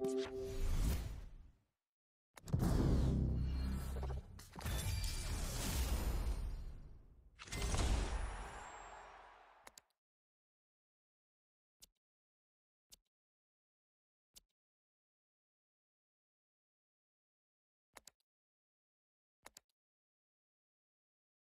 you